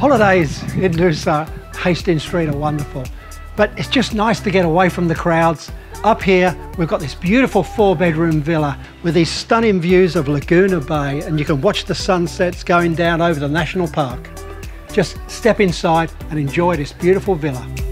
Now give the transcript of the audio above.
holidays in Noosa, uh, Hastings Street are wonderful. But it's just nice to get away from the crowds. Up here, we've got this beautiful four bedroom villa with these stunning views of Laguna Bay and you can watch the sunsets going down over the national park. Just step inside and enjoy this beautiful villa.